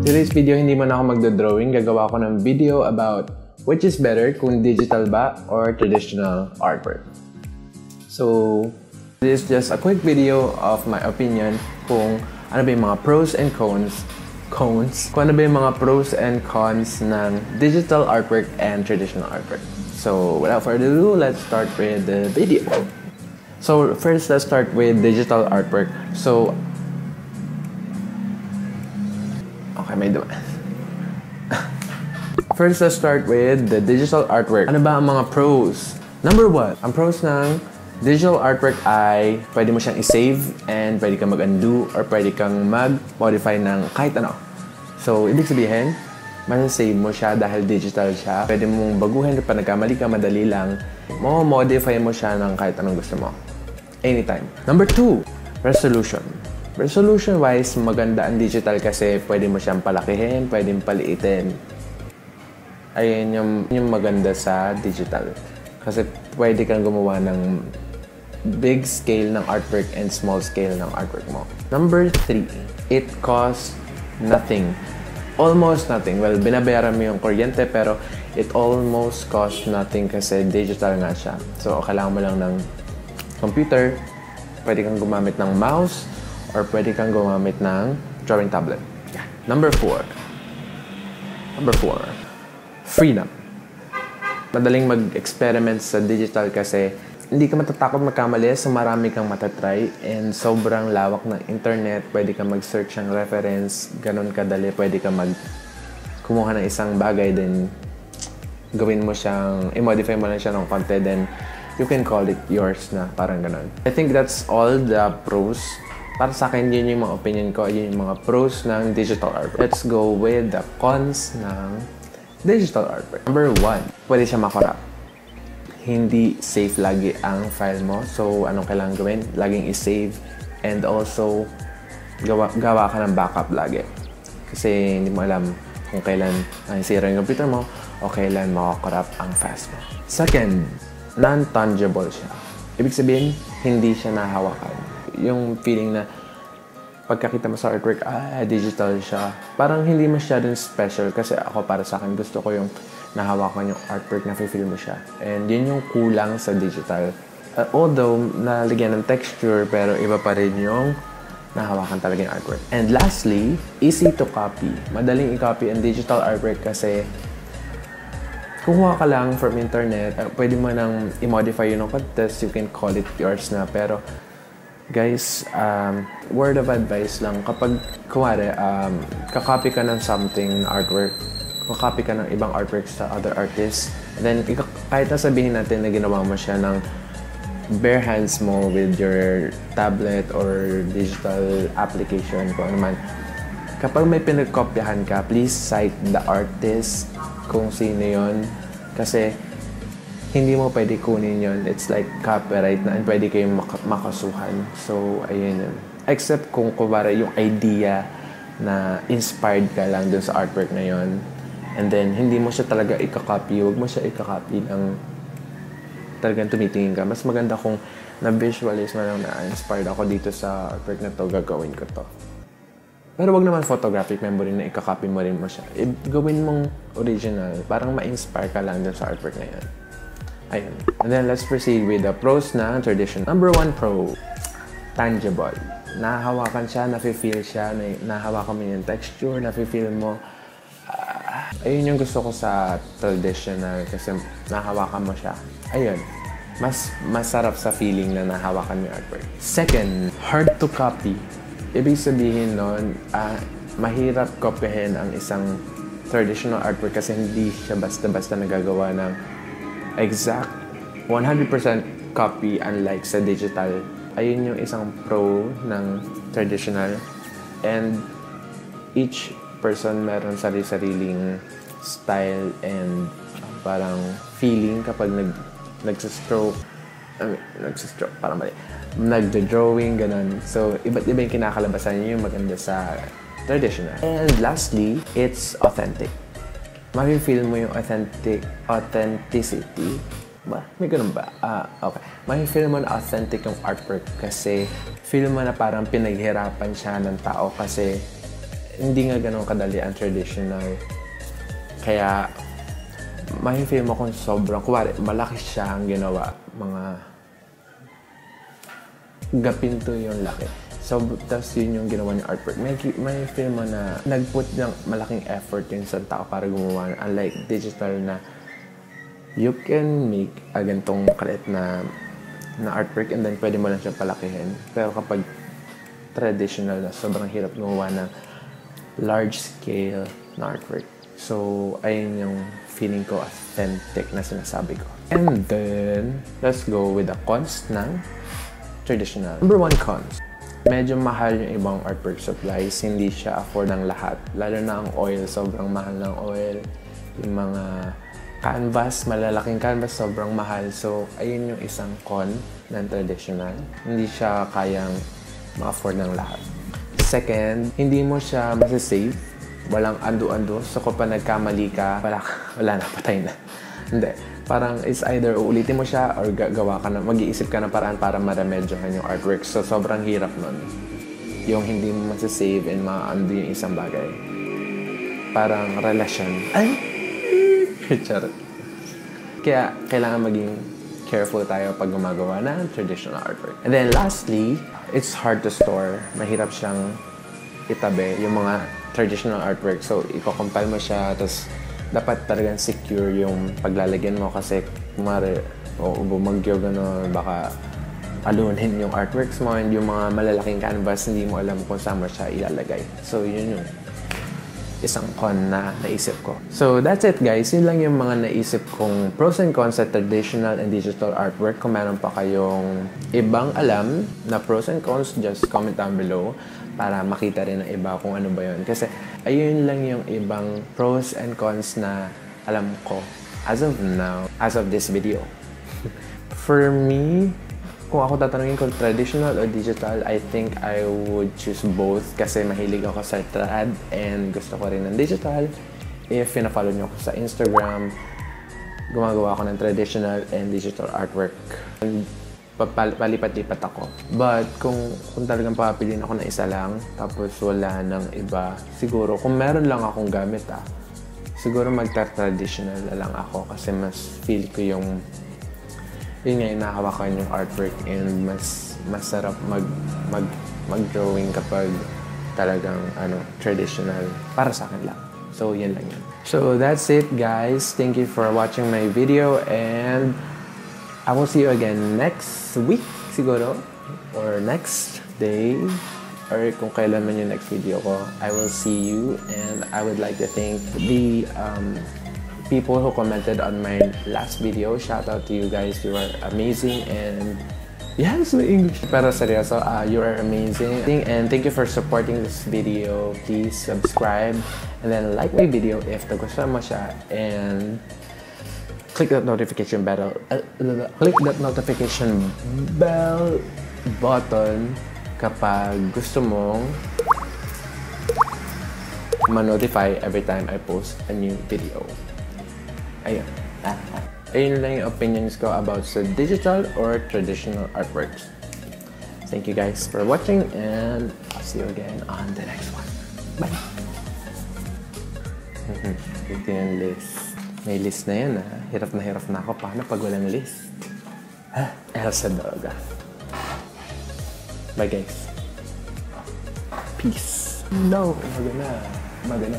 Today's video, hindi man ako magdo-drawing. Gagawa ko ng video about which is better, kung digital ba or traditional artwork. So, this is just a quick video of my opinion kung ano ba yung mga pros and cons cons kung ano ba yung mga pros and cons ng digital artwork and traditional artwork. So, without further ado, let's start with the video. So, first, let's start with digital artwork. So, okay, may dumaan. First, let's start with the digital artwork. Ano ba ang mga pros? Number one, ang pros ng digital artwork ay pwede mo siyang i-save and pwede kang mag-undo or pwede kang mag-modify ng kahit ano. So, ibig sabihin, masasave mo siya dahil digital siya. Pwede mong baguhin pa nagkamali ka, madali lang. Mo-modify mo siya ng kahit anong gusto mo. Anytime. Number two, resolution. Resolution-wise, maganda ang digital kasi pwede mo siyang palakihin, pwede mo paliitin. Ayun yung, yung maganda sa digital. Kasi pwede kang gumawa ng big scale ng artwork and small scale ng artwork mo. Number three, it costs nothing. Almost nothing. Well, binabayaran mo yung kuryente pero it almost costs nothing kasi digital nga siya. So, kailangan mo lang ng computer, pwede kang gumamit ng mouse, or pwede kang gumamit ng drawing tablet. Yeah. Number four. Number four freedom. Madaling mag-experiment sa digital kasi hindi ka matatakot magkamali so marami kang matatry and sobrang lawak ng internet. Pwede ka mag-search ng reference, ganun kadali. Pwede ka mag kumuha ng isang bagay then gawin mo siyang, i-modify mo lang siya ng konti then you can call it yours na, parang ganun. I think that's all the pros. Para sa akin, yun yung mga opinion ko, yun yung mga pros ng digital art. Let's go with the cons ng digital artwork. Number one, pwede siya makorap. Hindi safe lagi ang file mo. So, anong kailangan gawin? Laging i-save. And also, gawa, gawa ka ng backup lagi. Kasi hindi mo alam kung kailan ang sira yung computer mo o kailan makakorap ang file mo. Second, non-tangible siya. Ibig sabihin, hindi siya nahawakan. Yung feeling na pagkakita mo sa artwork, ah, digital siya. Parang hindi masyadong special kasi ako para sa akin gusto ko yung nahawakan yung artwork na feel mo siya. And yun yung kulang sa digital. Uh, although, nalagyan ng texture, pero iba pa rin yung nahawakan talaga yung artwork. And lastly, easy to copy. Madaling i-copy ang digital artwork kasi kukuha ka lang from internet, uh, pwede mo nang i-modify yun ng contest, you can call it yours na. Pero guys, um, word of advice lang, kapag, kumari, um, kakopy ka ng something, artwork, kakopy ka ng ibang artwork sa other artists, then kahit na sabihin natin na ginawa mo siya ng bare hands mo with your tablet or digital application, kung ano man, kapag may pinagkopyahan ka, please cite the artist kung sino yon kasi hindi mo pwede kunin yon It's like copyright na and pwede kayong mak- makasuhan. So, ayun yun. Except kung kubara yung idea na inspired ka lang dun sa artwork na yon and then hindi mo siya talaga ikakopy, huwag mo siya ikakopy ng talagang tumitingin ka. Mas maganda kung na-visualize mo lang na inspired ako dito sa artwork na to, gagawin ko to. Pero wag naman photographic memory na ikakopy mo rin mo siya. I- gawin mong original, parang ma-inspire ka lang dun sa artwork na yan. Ayun. And then let's proceed with the pros na tradition. Number one pro, tangible. Nahahawakan siya, nafe-feel siya, na, nahahawakan mo yung texture, nafe-feel mo. Uh, ayun yung gusto ko sa traditional kasi nahahawakan mo siya. Ayun. Mas masarap sa feeling na nahawakan mo yung artwork. Second, hard to copy. Ibig sabihin nun, uh, mahirap kopyahin ang isang traditional artwork kasi hindi siya basta-basta nagagawa ng exact 100% copy unlike sa digital. Ayun yung isang pro ng traditional. And each person meron sarili-sariling style and parang feeling kapag nag nagsastroke I mean, nagsastroke, parang mali. Nagda-drawing, ganun. So, iba't iba yung kinakalabasan niyo yung maganda sa traditional. And lastly, it's authentic mafe-feel mo yung authentic, authenticity. Ba? May ganun ba? Ah, okay. Mafe-feel mo na authentic yung artwork kasi feel mo na parang pinaghirapan siya ng tao kasi hindi nga ganun kadali ang traditional. Kaya, may feel mo kung sobrang, kuwari, malaki siya ang ginawa. Mga gapinto yung laki. So, tapos yun yung ginawa niya artwork. May, may feel mo na nag-put ng malaking effort yung isang tao para gumawa. Unlike digital na you can make a gantong kalit na na artwork and then pwede mo lang siya palakihin. Pero kapag traditional na, sobrang hirap gumawa ng large scale na artwork. So, ayun yung feeling ko authentic na sinasabi ko. And then, let's go with the cons ng traditional. Number one cons. Medyo mahal yung ibang artwork supplies. Hindi siya afford ng lahat. Lalo na ang oil. Sobrang mahal ng oil. Yung mga canvas, malalaking canvas, sobrang mahal. So, ayun yung isang con ng traditional. Hindi siya kayang ma-afford ng lahat. Second, hindi mo siya masasave. Walang ando-ando. So, kapag nagkamali ka, wala, wala na, patay na. Hindi parang it's either uulitin mo siya or gagawa ka na, mag-iisip ka ng paraan para maremedyohan yung artwork. So, sobrang hirap nun. Yung hindi mo masasave and ma-undo yung isang bagay. Parang relasyon. Ay! Charot. Kaya, kailangan maging careful tayo pag gumagawa ng traditional artwork. And then lastly, it's hard to store. Mahirap siyang itabi yung mga traditional artwork. So, i-compile mo siya, tapos dapat talagang secure yung paglalagyan mo kasi kumari o bumagyo gano'n, baka alunin yung artworks mo and yung mga malalaking canvas, hindi mo alam kung saan mo siya ilalagay. So, yun yung isang con na naisip ko. So, that's it guys. Yun lang yung mga naisip kong pros and cons sa traditional and digital artwork. Kung meron pa kayong ibang alam na pros and cons, just comment down below para makita rin ng iba kung ano ba yun. Kasi ayun lang yung ibang pros and cons na alam ko as of now, as of this video. For me, kung ako tatanungin kung traditional or digital, I think I would choose both kasi mahilig ako sa trad and gusto ko rin ng digital. If pina-follow niyo ako sa Instagram, gumagawa ako ng traditional and digital artwork. And palipat-lipat ako. But kung, kung talagang papiliin ako ng isa lang, tapos wala ng iba, siguro, kung meron lang akong gamit ah, siguro magta-traditional na lang ako kasi mas feel ko yung yun nga yung nakahawakan yung artwork and mas masarap mag mag mag-drawing kapag talagang ano traditional para sa akin lang. So, yan lang yun. So, that's it guys. Thank you for watching my video and I will see you again next week siguro or next day or kung kailan man yung next video ko. I will see you and I would like to thank the um, people who commented on my last video. Shout out to you guys. You are amazing and Yes, my English. Pero seryoso, uh, you are amazing. And thank you for supporting this video. Please subscribe and then like my video if nagustuhan mo siya. And click that notification bell. Uh, click that notification bell button kapag gusto mong ma-notify every time I post a new video. Ayun. Ah, ah. Ayun lang yung opinions ko about sa digital or traditional artworks. Thank you guys for watching and I'll see you again on the next one. Bye! Ito yung list. May list na yan ah. Hirap na hirap na ako. Paano pag walang list? Ha? Elsa Droga. Bye guys. Peace. No! Magana. Magana.